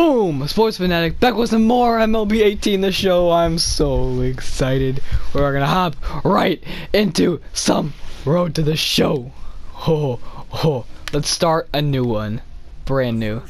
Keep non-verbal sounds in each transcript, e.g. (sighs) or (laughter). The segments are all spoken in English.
Boom! Sports Fanatic back with some more MLB 18 the show. I'm so excited. We're gonna hop right into some road to the show. Oh, oh. Let's start a new one. Brand new.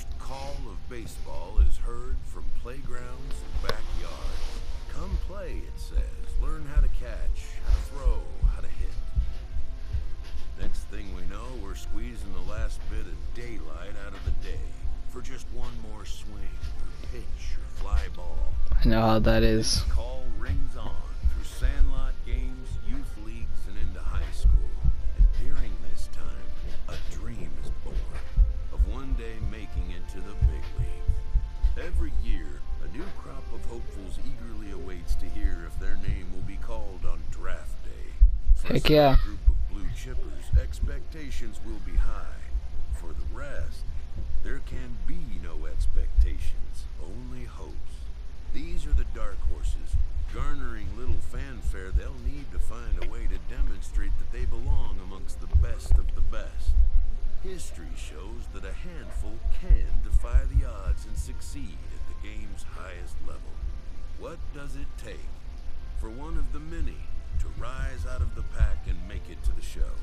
Draft day. For a Heck yeah. Dark horses, garnering little fanfare they'll need to find a way to demonstrate that they belong amongst the best of the best. History shows that a handful can defy the odds and succeed at the game's highest level. What does it take for one of the many to rise out of the pack and make it to the show?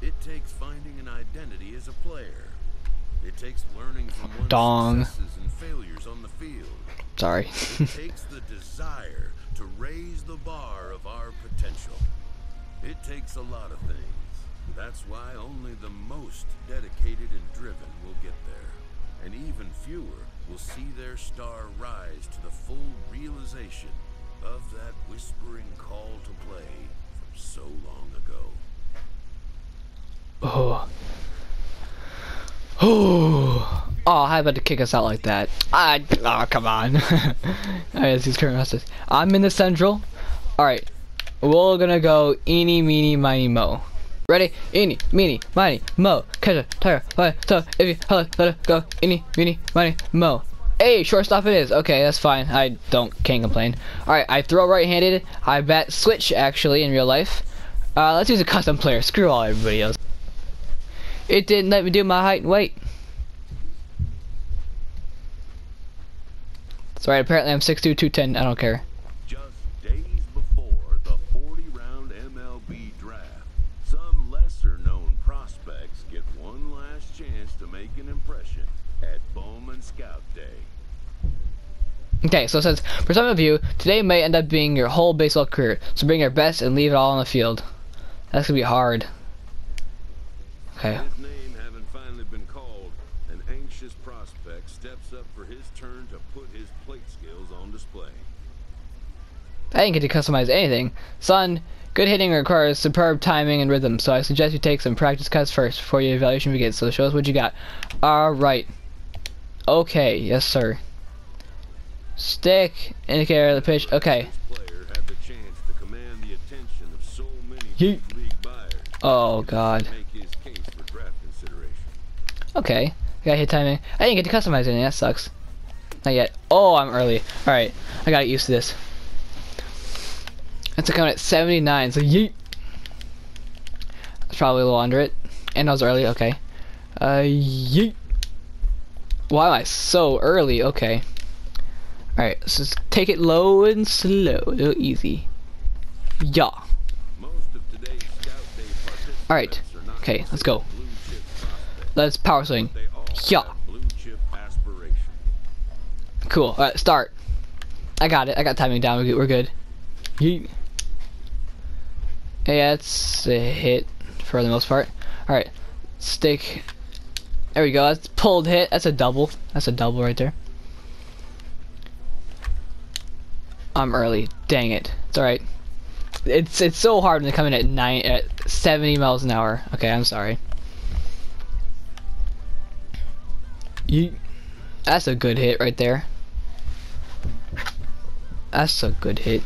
It takes finding an identity as a player. It takes learning from one's Dong. successes and failures on the field. Sorry. It (laughs) takes the desire to raise the bar of our potential. It takes a lot of things. That's why only the most dedicated and driven will get there. And even fewer will see their star rise to the full realization of that whispering call to play from so long ago. Oh. Oh. (sighs) Oh, how about to kick us out like that? I, oh, come on. (laughs) Alright, these current rosters. I'm in the central. Alright. We're gonna go eeny, meeny, miny, mo. Ready? Eeny, meeny, miny, mo. Catch a tire, fire, so if you holler, let it go. Eeny, meeny, miny, mo. Hey, shortstop it is. Okay, that's fine. I don't, can't complain. Alright, I throw right-handed. I bat switch, actually, in real life. Uh, let's use a custom player. Screw all everybody else. It didn't let me do my height and weight. Sorry, apparently I'm 6'2", 210. I don't care. Just days before the 40-round MLB draft, some lesser-known prospects get one last chance to make an impression at Bowman Scout Day. Okay, so it says, for some of you, today may end up being your whole baseball career, so bring your best and leave it all on the field. That's gonna be hard. Okay. His name having finally been called, an anxious prospect steps up for his turn to put his plate skills on display. I didn't get to customize anything. Son, good hitting requires superb timing and rhythm, so I suggest you take some practice cuts first before your evaluation begins. So show us what you got. Alright. Okay, yes sir. Stick, indicator of the pitch. Okay. This player had Okay. I got hit timing. I didn't get to customize anything. That sucks. Not yet. Oh, I'm early. Alright. I got used to this. That's a count at 79. So yeet. That's probably a little under it. And I was early. Okay. Uh, yeet. Why am I so early? Okay. Alright. Let's just take it low and slow. A little easy. Yeah. Most of today's scout day participants Alright. Okay, let's go. Let's power swing. Yeah. Cool. Alright, start. I got it. I got timing down. We're good. Yeah, it's a hit for the most part. Alright. Stick. There we go. That's pulled hit. That's a double. That's a double right there. I'm early. Dang it. It's alright. It's it's so hard when they come in at nine at 70 miles an hour. Okay, I'm sorry. Yeet. That's a good hit right there. That's a good hit.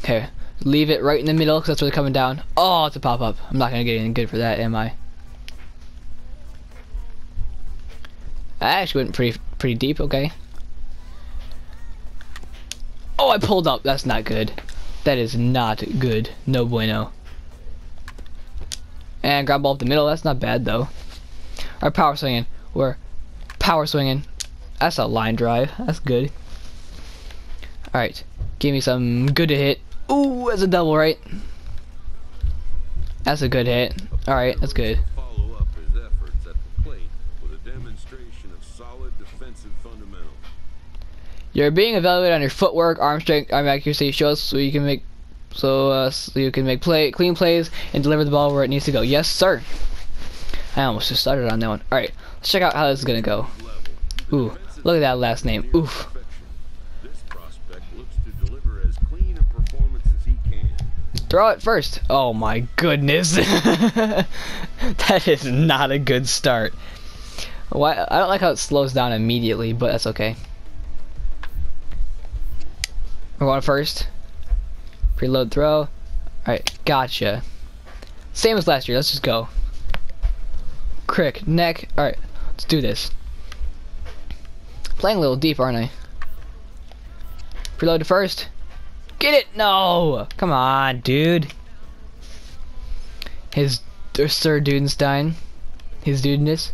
Okay, leave it right in the middle because that's where they're coming down. Oh, it's a pop up. I'm not gonna get anything good for that, am I? I actually went pretty pretty deep. Okay. Oh, I pulled up. That's not good. That is not good. No bueno. And grab ball up the middle. That's not bad though. Our power swinging. We're power swinging. That's a line drive. That's good. Alright. Give me some good to hit. Ooh, that's a double, right? That's a good hit. Alright, that's good. You're being evaluated on your footwork, arm strength, arm accuracy, shows so you can make so, uh, so you can make play clean plays and deliver the ball where it needs to go. Yes, sir. I almost just started on that one. All right, let's check out how this is gonna go. Ooh, look at that last name. Oof. Throw it first. Oh my goodness. (laughs) that is not a good start. Why? I don't like how it slows down immediately, but that's okay. We're going first. Preload throw. Alright, gotcha. Same as last year, let's just go. Crick, neck. Alright, let's do this. Playing a little deep, aren't I? Preload first. Get it! No! Come on, dude. His Sir Dudenstein. His dudeness.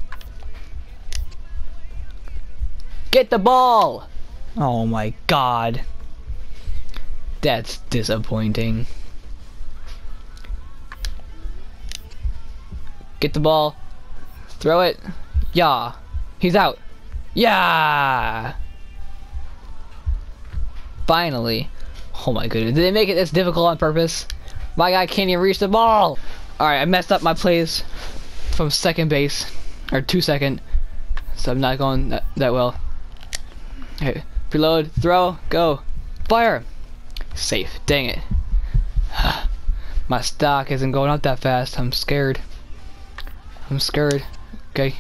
Get the ball! Oh my god. That's disappointing. Get the ball. Throw it. Yeah. He's out. Yeah. Finally. Oh my goodness. Did they make it this difficult on purpose? My guy can't even reach the ball. Alright, I messed up my plays from second base. Or two second. So I'm not going that, that well. Okay. Preload. Throw. Go. Fire. Safe. Dang it. (sighs) My stock isn't going up that fast. I'm scared. I'm scared. Okay.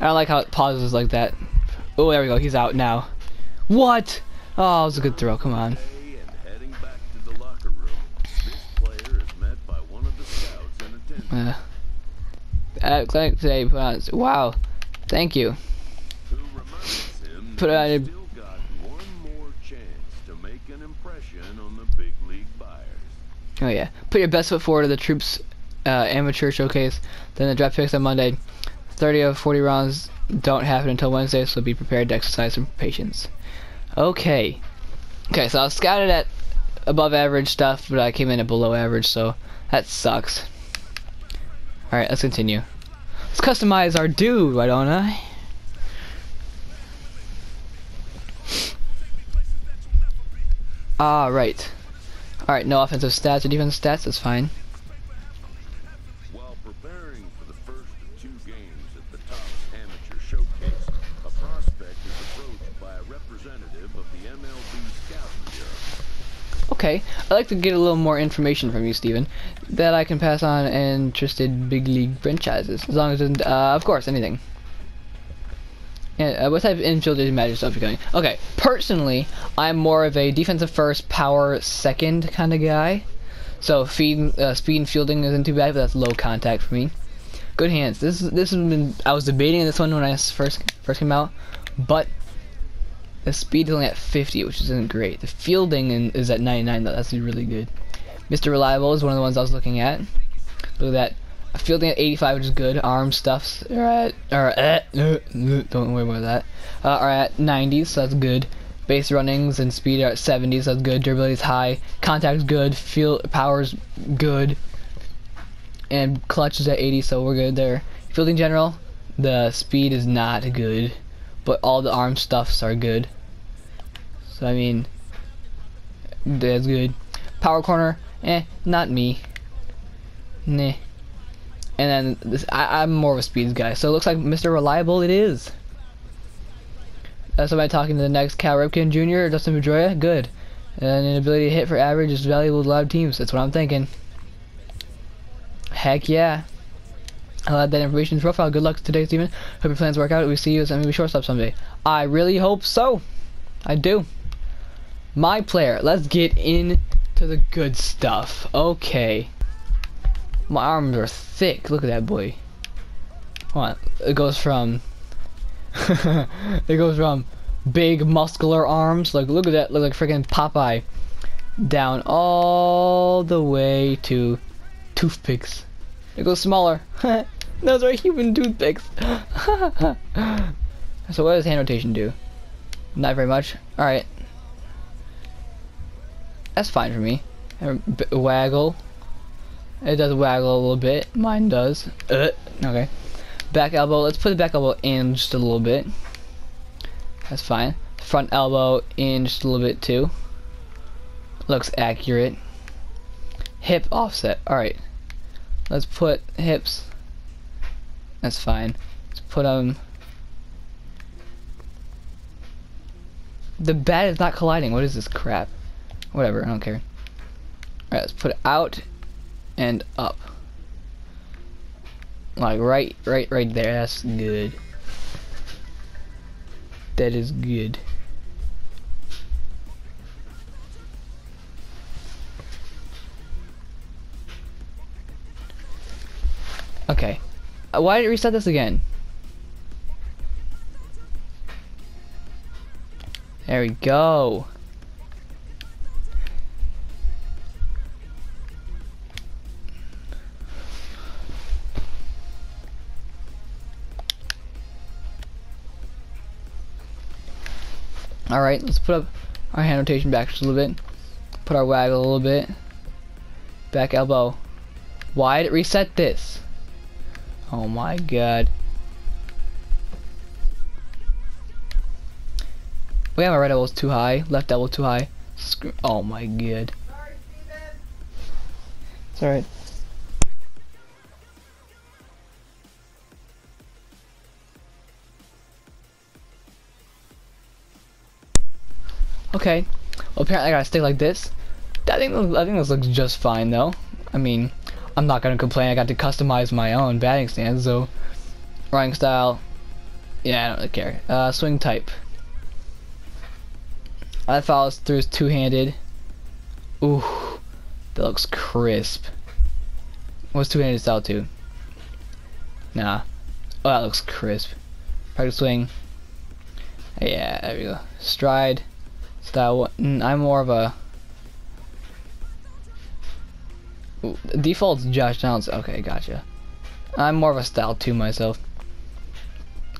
I don't like how it pauses like that. Oh, there we go. He's out now. What? Oh, it was a good throw. Come on. Uh, clinic today. Put on. Wow. Thank you. Put on a-. Oh yeah. Put your best foot forward to the troops uh, amateur showcase. Then the draft picks on Monday. 30 of 40 rounds don't happen until Wednesday, so be prepared to exercise some patience. Okay. Okay, so I was scouted at above average stuff, but I came in at below average, so that sucks. Alright, let's continue. Let's customize our dude, why don't I? Ah, Alright. Alright, no offensive stats or defensive stats, that's fine. Like to get a little more information from you, Steven, that I can pass on interested big league franchises, as long as, uh, of course, anything. Yeah, uh, what type of infield matter stuff you're going? Okay, personally, I'm more of a defensive first, power second kind of guy. So feed, uh, speed and fielding isn't too bad, but that's low contact for me. Good hands. This is this has been. I was debating this one when I first first came out, but the speed is only at 50, which isn't great. The fielding in, is at 99, though. That's really good. Mr. Reliable is one of the ones I was looking at. Look at that. Fielding at 85, which is good. Arm stuffs are at, are at uh, don't worry about that. Uh, are at 90, so that's good. Base runnings and speed are at 70, so that's good. Durability is high. Contact is good. Field power's good. And clutch is at 80, so we're good there. Fielding general, the speed is not good, but all the arm stuffs are good. So I mean, that's good. Power corner, eh, not me. Nah. And then this, I, I'm more of a speeds guy, so it looks like Mr. Reliable it is. Uh, somebody talking to the next Cal Ripken Jr. Dustin Pedroia? Good. And an ability to hit for average is valuable to a lot of teams. That's what I'm thinking. Heck yeah. I'll add that information to profile. Good luck today, Steven. Hope your plans work out. We see you as MLB shortstop someday. I really hope so. I do. My player. Let's get into the good stuff. Okay. My arms are thick. Look at that boy. Hold on. It goes from. (laughs) it goes from big muscular arms. Like look at that. Look like freaking Popeye. Down all the way to toothpicks. It goes smaller. (laughs) Those are human toothpicks. (laughs) so what does hand rotation do? Not very much. Alright. That's fine for me. Waggle. It does waggle a little bit. Mine does. Uh, okay. Back elbow. Let's put the back elbow in just a little bit. That's fine. Front elbow in just a little bit too. Looks accurate. Hip offset. Alright. Let's put hips. That's fine. Let's put them. the bat is not colliding. What is this crap? Whatever. I don't care. Alright, let's put it out and up. Like right, right, right there. That's good. That is good. Why did it reset this again? There we go. Alright, let's put up our hand rotation back just a little bit. Put our waggle a little bit. Back elbow. Why did it reset this? Oh my god. We have our right elbows too high, left elbow too high. Screw oh my god. It's alright. Okay. Well, apparently I gotta stay like this. I think I think this looks just fine though. I mean, I'm not gonna complain. I got to customize my own batting stance, so riding style. Yeah, I don't really care. Uh, swing type. I follows through two-handed. Ooh, that looks crisp. What's two-handed style too? Nah. Oh, that looks crisp. Practice swing. Yeah, there we go. Stride style. I'm more of a default's Josh Downs. Okay, gotcha. I'm more of a style two myself.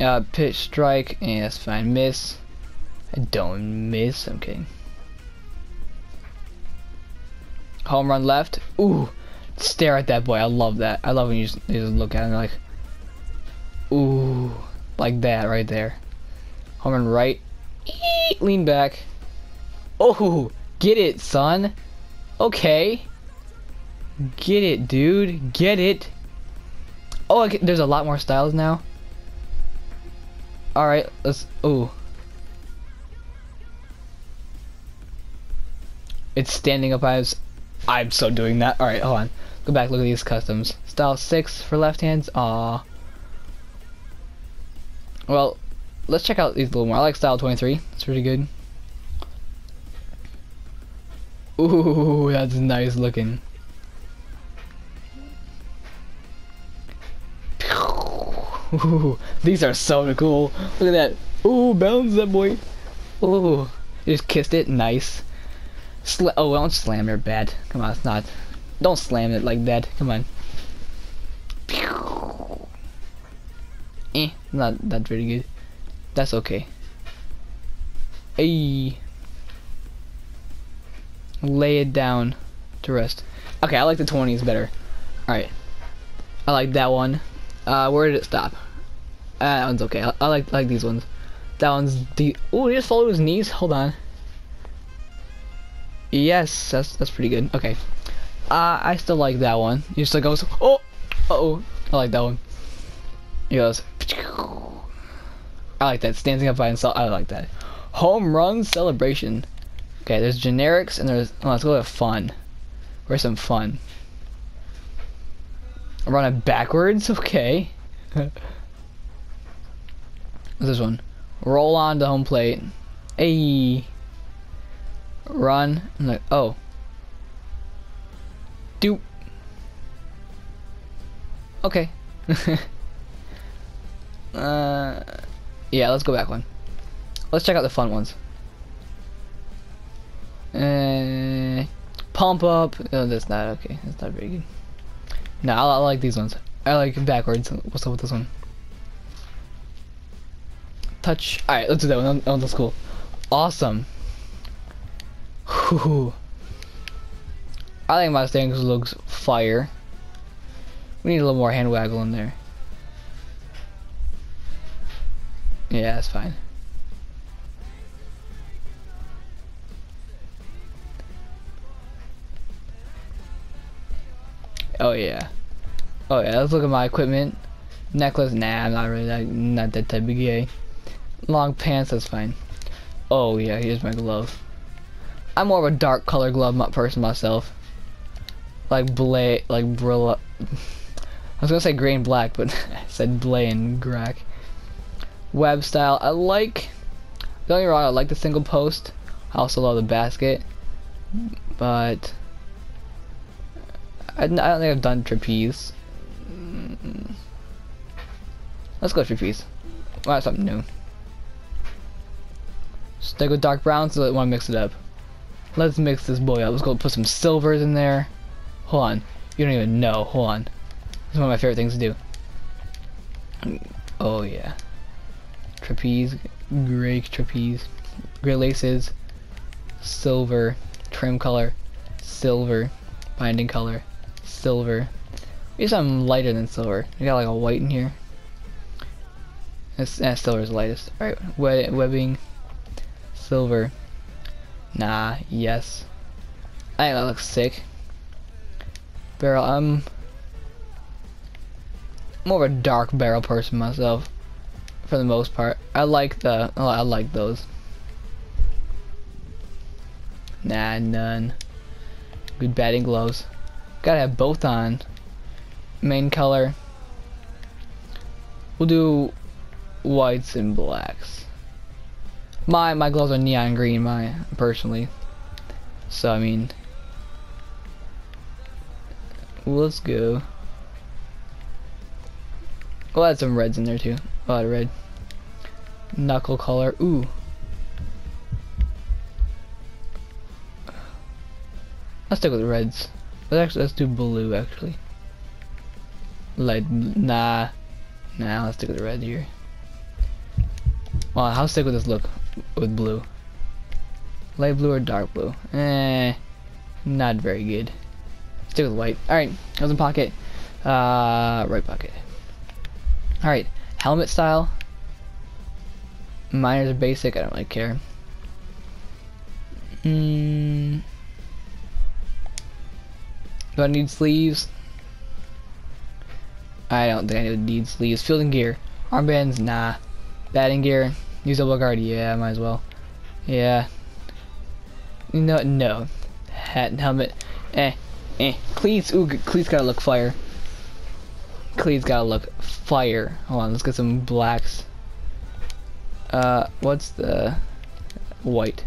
Uh, pitch, strike, and that's fine. Miss. I don't miss. I'm kidding. Home run left. Ooh, stare at that boy. I love that. I love when you just, you just look at him like, ooh, like that right there. Home run right. Eee, lean back. Oh, get it, son. Okay. Get it, dude. Get it. Oh, okay, there's a lot more styles now. Alright, let's... Ooh. It's standing up as... I'm so doing that. Alright, hold on. Go back, look at these customs. Style 6 for left hands. Aw. Well, let's check out these a little more. I like style 23. It's pretty good. Ooh, (laughs) that's nice looking. Ooh, these are so cool. Look at that. Ooh, bounce that boy. Ooh, just kissed it. Nice. Sla oh, don't slam your bat. Come on, it's not. Don't slam it like that. Come on. Eh, not that very good. That's okay. Hey. Lay it down to rest. Okay, I like the 20s better. Alright. I like that one. Uh, where did it stop? Uh, that one's okay. I, I like like these ones. That one's the. Oh, he just followed his knees. Hold on. Yes, that's that's pretty good. Okay. Uh, I still like that one. He just goes. Oh, uh oh. I like that one. He goes. I like that. Standing up by himself. I like that. Home run celebration. Okay, there's generics and there's. Oh, let's go with fun. Where's some fun? Run it backwards? (laughs) Okay. This one? Roll on to home plate. Hey. Run. I'm like, oh. Do. Okay. (laughs) uh, yeah, let's go back one. Let's check out the fun ones. Uh, pump up. Oh, that's not okay. That's not very good. No, I, I like these ones. I like backwards. What's up with this one? Touch. Alright, let's do that one. That one's cool. awesome. Whew. I think Mustangs looks fire. We need a little more hand waggle in there. Yeah, that's fine. Oh yeah. Oh yeah, let's look at my equipment. Necklace, nah, I'm not really that, not that type of gay. Long pants, that's fine. Oh yeah, here's my glove. I'm more of a dark color glove person myself. Like blay, like brilla. (laughs) I was gonna say gray and black, but (laughs) I said blay and grack. Web style, I like. Don't get me wrong, I like the single post. I also love the basket, but I, don't think I've done trapeze. Mm. Let's go trapeze. Well, something new. Stick with dark brown so I want to mix it up. Let's mix this boy up. Let's go put some silvers in there. Hold on. You don't even know. Hold on. This is one of my favorite things to do. Oh yeah. Trapeze, gray trapeze, gray laces, silver, trim color, silver, binding color, silver. Maybe something lighter than silver. We got like a white in here. That's, silver is the lightest. Alright, web webbing, silver. Nah, yes. I think that looks sick. Barrel, I'm more of a dark barrel person myself, for the most part. I like the, oh, I like those. Nah, none. Good batting gloves. Gotta have both on. Main color. We'll do whites and blacks. My my gloves are neon green, my personally. So I mean, let's go. We'll add some reds in there too. A lot of red. Knuckle color. Ooh. Let's stick with the reds. Let's actually let's do blue actually. Like nah. Nah, let's stick with the red here. Well, how sick would this look with blue? Light blue or dark blue? Eh, not very good. Stick with white. Alright, goes in pocket. Uh, right pocket. Alright, helmet style. Miners are basic, I don't really care. Mm. Do I need sleeves? I don't think I need sleeves. Fielding gear. Armbands, nah. Batting gear. Use double guard, yeah, might as well. Yeah. No, no. Hat and helmet. Eh, eh. Cleats, ooh, cleats gotta look fire. Cleats gotta look fire. Hold on, let's get some blacks. Uh, what's the white?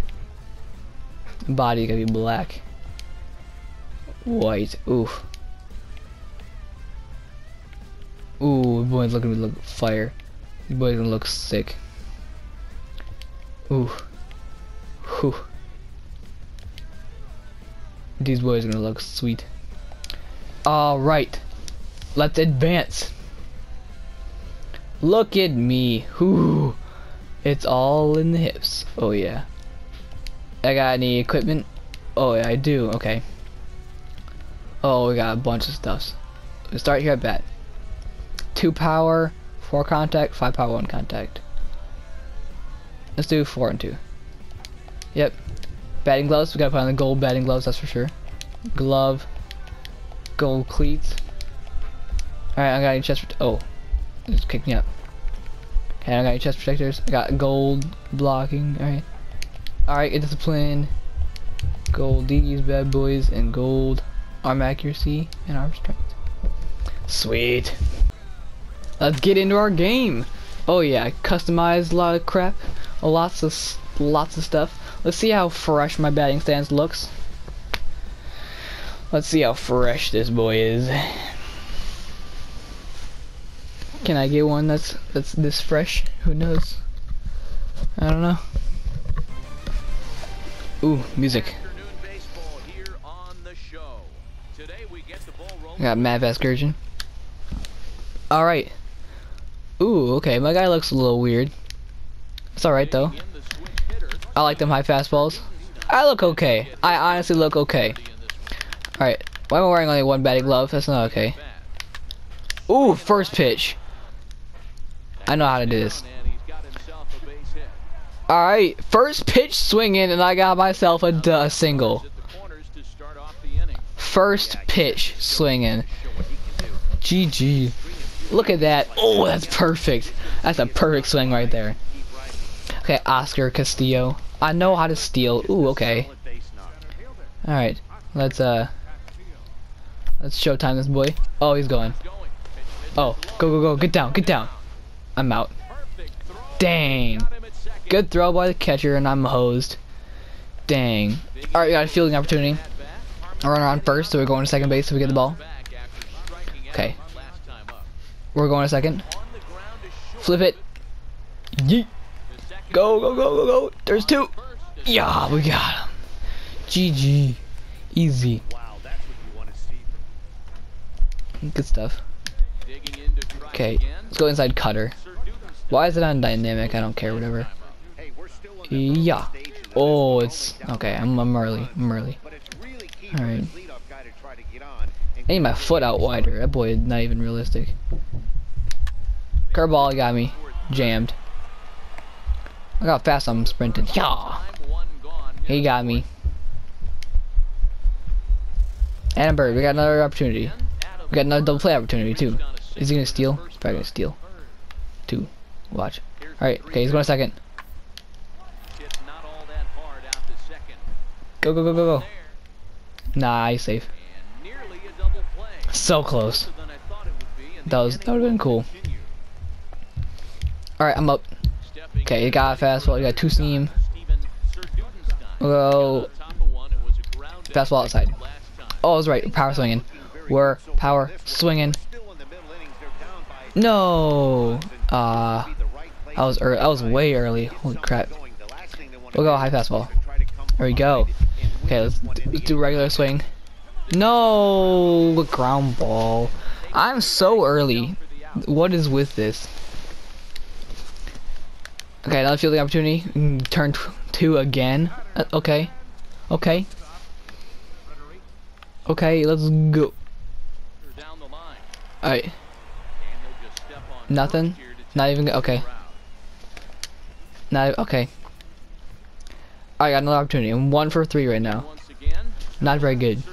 Body gotta be black. White. Oof. Ooh, boy's looking to look fire. Boy's gonna look sick. Ooh. Whew. These boys are gonna look sweet. Alright. Let's advance. Look at me. Whoo. It's all in the hips. Oh yeah. I got any equipment? Oh yeah, I do. Okay. Oh, we got a bunch of stuff. Let's start here at bat. Two power, four contact, five power, one contact. Let's do four and two. Yep. Batting gloves. We gotta put on the gold batting gloves. That's for sure. Glove. Gold cleats. All right, I got any chest. Oh, just kicked me up. Okay, I got any chest protectors. I got gold blocking. All right. All right, get discipline. Gold these bad boys and gold arm accuracy and arm strength. Sweet. Let's get into our game. Oh yeah, I customized a lot of crap, lots of lots of stuff. Let's see how fresh my batting stance looks. Let's see how fresh this boy is. Can I get one that's that's this fresh? Who knows? I don't know. Ooh, music. I got Matt Vasgersian. Alright. Ooh, okay, my guy looks a little weird. It's alright though. I like them high fastballs. I look okay. I honestly look okay. Alright. Why am I wearing only one batting glove? That's not okay. Ooh, first pitch. I know how to do this. Alright, first pitch swinging, and I got myself a, a single. First pitch swinging. GG. Look at that. Oh, that's perfect. That's a perfect swing right there. Okay, Oscar Castillo. I know how to steal. Ooh, okay. Alright, let's, uh... Let's showtime this boy. Oh, he's going. Oh, go, go, go. Get down, get down. I'm out. Dang. Good throw by the catcher, and I'm hosed. Dang. Alright, got a fielding opportunity. I run around first, so we're going to second base so we get the ball. Okay. We're going to second. Flip it. Yeet. Go, go, go, go, go. There's two. Yeah, we got him. GG. Easy. Good stuff. Okay, let's go inside cutter. Why is it on dynamic? I don't care, whatever. Yeah. Oh, it's... Okay, I'm, I'm early. I'm early. Alright. I need my foot out wider. That boy is not even realistic. Curveball got me. Jammed. Look how fast I'm sprinting. Yeah. He got me. And bird. We got another opportunity. We got another double play opportunity too. Is he gonna steal? He's probably gonna steal. Two. Watch. Alright, okay, he's going to second. Go, go, go, go, go. Nah, he's safe. So close. That was that would've been cool. Alright, I'm up. Okay, you got a fastball, you got two seam. We'll fastball outside. Oh, I was right. Power swinging. We're power swinging. No. Uh, I was early. I was way early. Holy crap. We'll go high fastball. There we go. Okay, let's, do regular swing. No, ground ball. I'm so early. What is with this? Okay, another the opportunity. Turn two again. Uh, okay. Okay. Okay, let's go. Alright. Nothing? Not even, okay. Not, okay. I got another opportunity. I'm one for three right now. Not very good.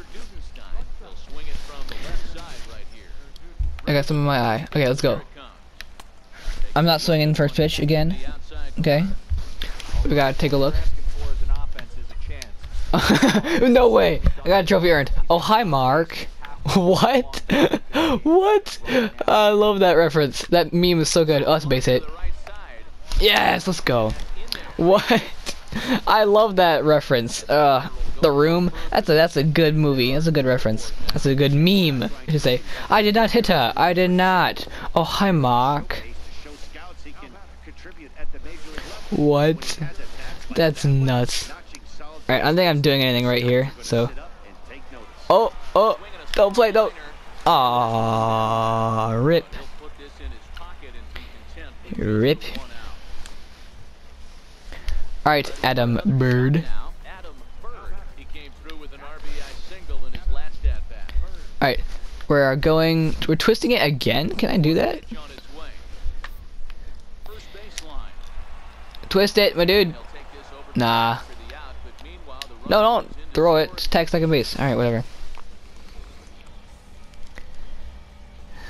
I got some in my eye. Okay, let's go. I'm not swinging first pitch again. Okay. We gotta take a look. (laughs) no way! I got a trophy earned. Oh, hi, Mark. (laughs) What? (laughs) what? I love that reference. That meme is so good. Oh, a base hit. Yes, let's go. What? (laughs) I love that reference. Uh, the Room. That's a that's a good movie. That's a good reference. That's a good meme. To say, I did not hit her. I did not. Oh, hi, Mark. What? That's nuts. Alright, I don't think I'm doing anything right here, so. Oh, oh, don't play, don't. Ah, rip. Rip. Alright, Adam Bird. Alright, we're going, we're twisting it again? Can I do that? Twist it, my dude. Nah. No, don't throw it. Just tag second base. Alright, whatever.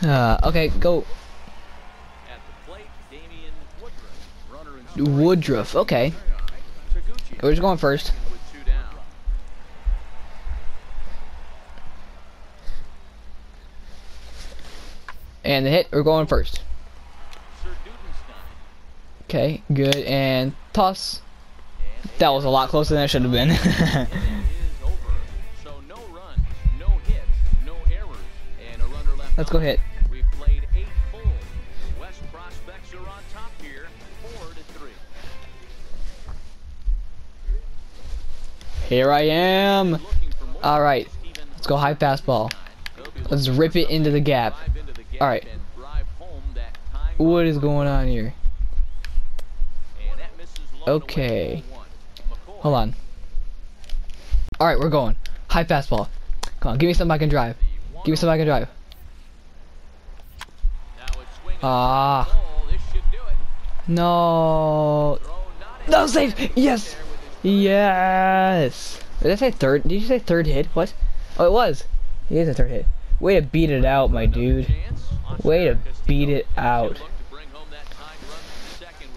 Uh, okay, go. Woodruff, okay. Oh, we're going first. And the hit, we're going first. Okay, good, and toss. That was a lot closer than it should have been. (laughs) Let's go hit. Here I am. All right, let's go high fastball. Let's rip it into the gap. All right. What is going on here? Okay. Hold on. Alright, we're going. High fastball. Come on, give me something I can drive. Give me something I can drive. Ah. No. No save. Yes. Yes. Did I say third? Did you say third hit? What? Oh, it was. It is a third hit. Way to beat it out, my dude. Way to beat it out.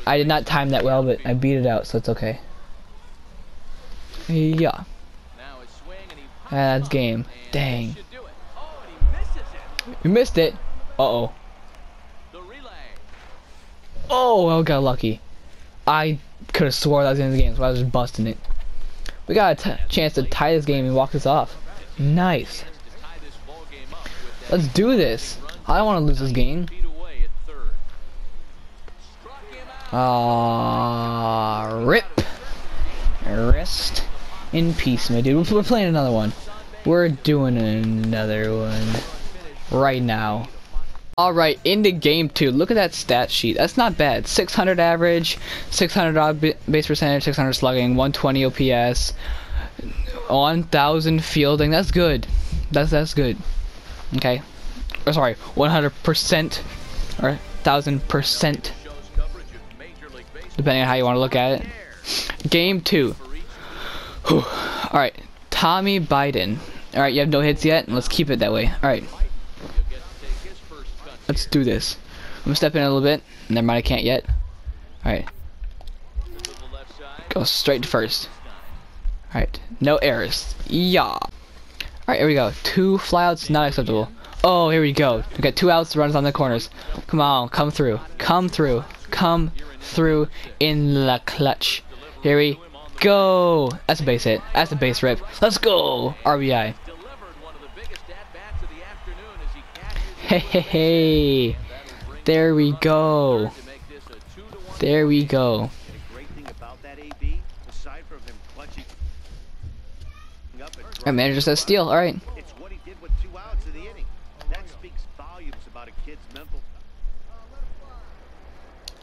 I did not time that well, but I beat it out, so it's okay. Yeah. That's game. Dang. You missed it. Uh-oh. Oh, I got lucky. I could have swore that was the end of the game, so I was just busting it. We got a chance to tie this game and walk this off. Nice. Let's do this. I don't want to lose this game. Ah, rip. Rest in peace, my dude. We're playing another one. We're doing another one right now. Alright, in the game two. Look at that stat sheet. That's not bad. 600 average, 600 base percentage, 600 slugging, 120 OPS, 1000 fielding. That's good. That's that's good. Okay. Oh, sorry, 100% or 1000% depending on how you want to look at it. Game two. Alright, Tommy Biden. Alright, you have no hits yet? Let's keep it that way. Alright. Let's do this. I'm gonna step in a little bit. Never mind, I can't yet. Alright. Go straight to first. Alright, no errors. Yeah. Alright, here we go. Two flyouts, not acceptable. Oh, here we go. We got two outs, runs on the corners. Come on, come through. Come through. Come through in the clutch. Here we go. That's a base hit. That's a base rip. Let's go. RBI. Hey, hey, hey. There we go. There we go. Our manager says steal. All right.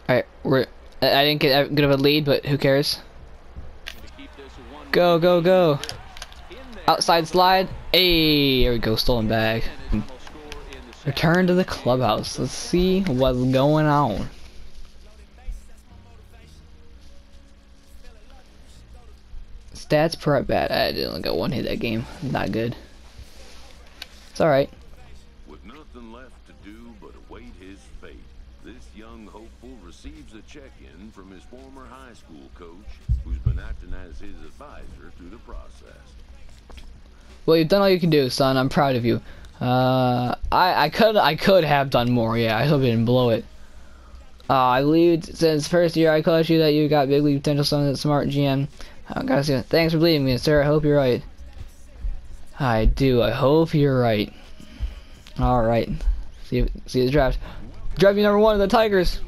All right, we're. I didn't get good of a lead, but who cares? Go, go, go! Outside slide. Hey, there we go. Stolen bag. Hmm. Return to the clubhouse. Let's see what's going on. Stats per at bat. I didn't got one hit that game. Not good. It's alright. With nothing left to do but await his fate, this young hopeful receives a check-in from his former high school coach, who's been acting as his advisor through the process. Well, you've done all you can do, son. I'm proud of you. Uh, I I could I could have done more. Yeah, I hope I didn't blow it. Uh, I believe since first year I coached you that you got big league potential. Son, smart GM. I gotta thanks for believing me, sir. I hope you're right. I do. I hope you're right. All right. See see the draft. Draft number one of the Tigers.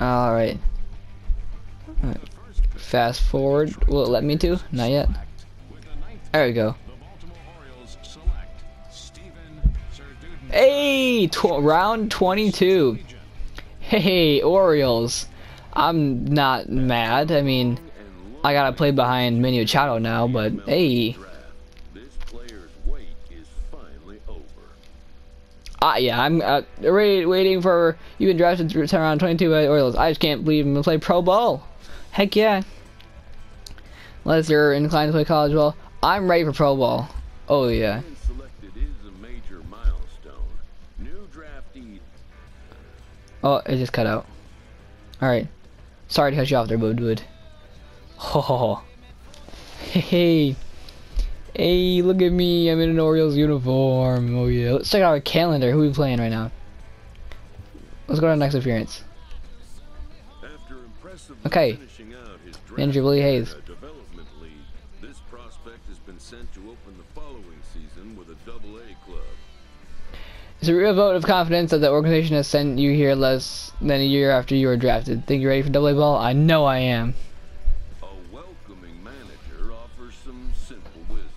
All right. All right. Fast forward. Will it let me to? Not yet. There we go. Hey, tw round 22. Hey, Orioles. I'm not mad. I mean, I gotta play behind Manny now, but hey. Ah, uh, yeah, I'm uh, wait, waiting for you been drafted around 22 by Orioles. I just can't believe I'm gonna play pro ball. Heck yeah. Unless you're inclined to play college ball. I'm ready for pro ball. Oh yeah. Oh, it just cut out. Alright. Sorry to cut you off there, Woodwood. Ho oh. ho ho. Hey. Hey, look at me. I'm in an Orioles uniform. Oh yeah. Let's check out our calendar. Who are we playing right now? Let's go to the next appearance. Okay. Manager Willie Hayes. It's a real vote of confidence that the organization has sent you here less than a year after you were drafted. Think you're ready for double A ball? I know I am. A welcoming manager offers some simple wisdom.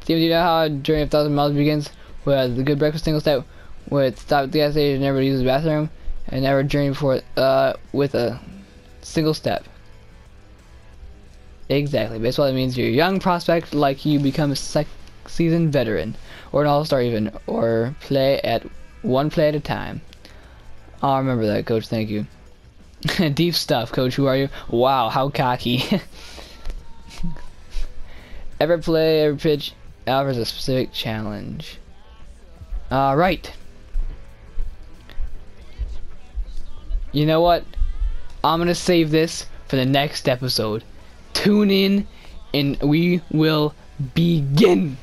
Steve, do you know how a journey of thousand miles begins? With the good breakfast single step with stop at the gas station and everybody uses the bathroom? and never journey for uh with a single step. Exactly. Baseball that means you're a young prospect like you become a sec seasoned veteran or an all-star even or play at one play at a time. I'll remember that, coach. Thank you. (laughs) Deep stuff, coach. Who are you? Wow, how cocky. (laughs) every play, every pitch offers a specific challenge. Alright. You know what? I'm gonna save this for the next episode. Tune in and we will begin.